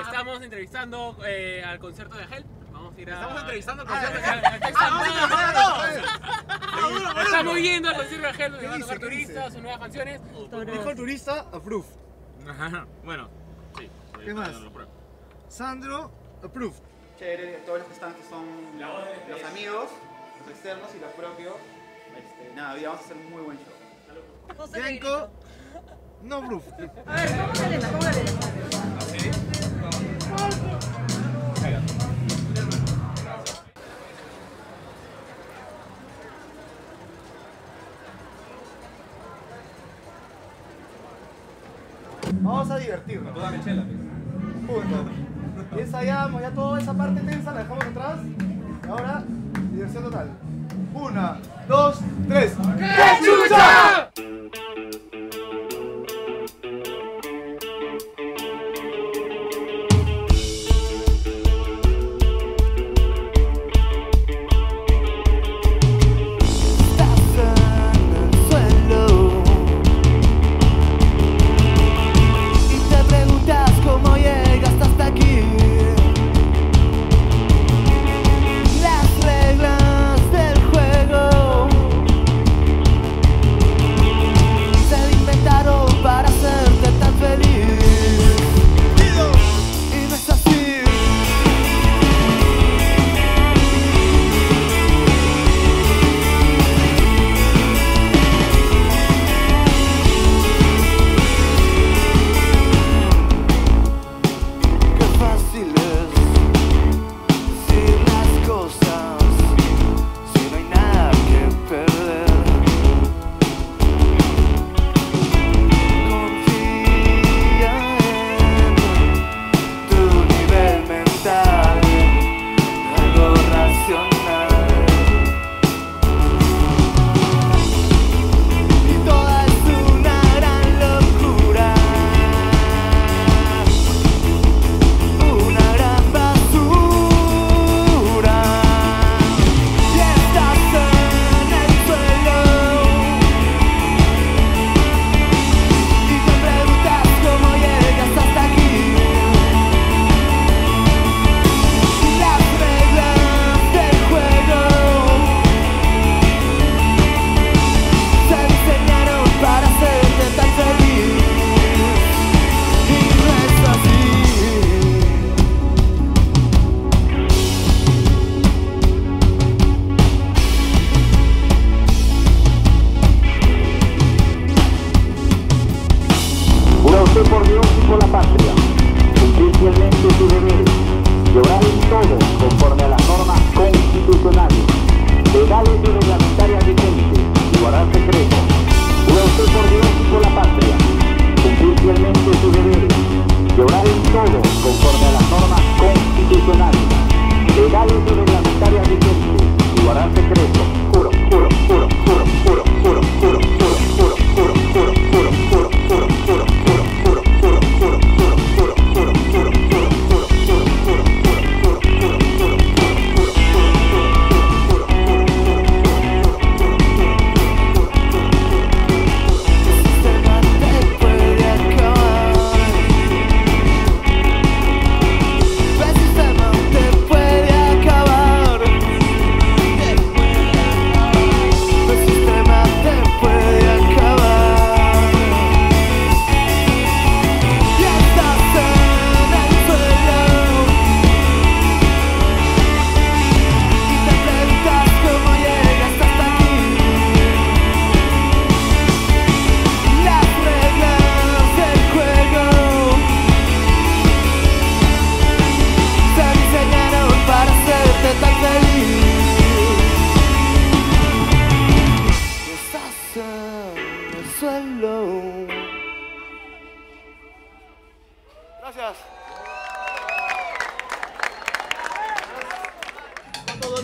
Estamos entrevistando eh, al concierto de Hell. Vamos a ir a. Estamos entrevistando al Ah, concierto de Ah, ya, Estamos yendo al concierto de Hell, donde van a tocar turistas, sus nuevas canciones. Dijo el turista, approve. Ajá, Bueno, sí. ¿Qué más? Sandro, approve. Chévere, todos los que están, que son los amigos, los externos y los propios. Este, nada, hoy vamos a hacer un muy buen show. Bianco, no approve. A ver, ¿cómo se? ¿Cómo se lenta? Vamos a divertirnos. Punto. Y ensayamos, ya toda esa parte tensa la dejamos atrás. Y ahora, diversión total. Una, dos, tres. ¡Qué chucha!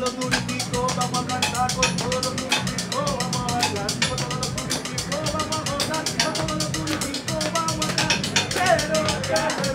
বদলো দুর্ভিক্ষ বাবা গান কাগজ বদলো দুর্ভিক্ষ আমার গান বদলো দুর্ভিক্ষ বাবা গান বদলো দুর্ভিক্ষ বাবা গান